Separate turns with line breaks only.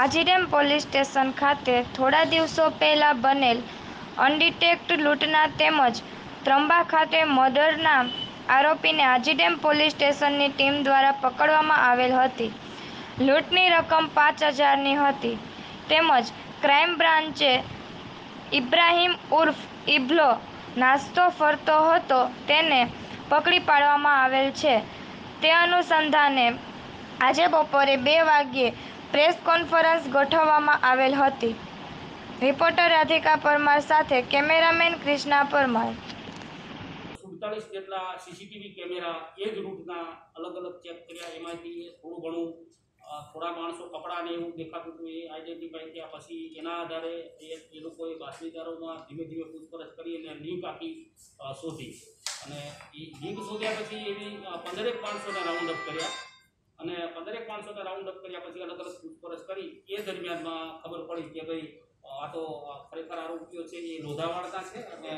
આજીડેમ police station ખાતે થોડા દિવસો પહેલા બનેલ અનડિટેક્ટ લૂંટના તેમજ ત્રંબા ખાતે મર્ડરના આરોપીને આજીડેમ પોલીસ સ્ટેશનની ટીમ દ્વારા પકડવામાં આવેલ હતી. લૂંટની રકમ પાંચ હજારની હતી. તેમજ ક્રાઇમ બ્રાન્ચે ઇબ્રાહીમ ઉર્ફ ઇબ્લો નાસ્તો ફરતો હતો તેને પકડી પાડવામાં આવેલ છે. તે અનુસંધાને આજે બપોરે બે વાગ્યે પ્રેસ કોન્ફરન્સ ગોઠવવામાં આવેલ હતી. રિપોર્ટર રાધિકા પરમાર સાથે કેમેરામેન ક્રિષ્ના પરમાર.
સુડતાલીસ જેટલા સીસીટીવી કેમેરા એ જ રૂટના અલગ અલગ ચેક કર્યા. એમાંથી થોડું ઘણું થોડા માણસો કપડાને એવું દેખાતું હતું, એ આઈડેન્ટિફાઈ થયા. પછી એના આધારે એ લોકોએ બાતમીદારોમાં ધીમે ધીમે પૂછપરછ કરી અને લિંક આપી શોધી. અને એ લિંક શોધ્યા પછી એવી પંદરેક માણસોને રાઉન્ડ અપ કર્યા. અને પંદરેક માણસોને રાઉન્ડ અપ કર્યા પછી અલગ અલગ પૂછપરછ કરી એ દરમિયાનમાં ખબર પડી કે ભાઈ આ તો ખરેખર આરોપીઓ છે એ લોધાવાળના છે અને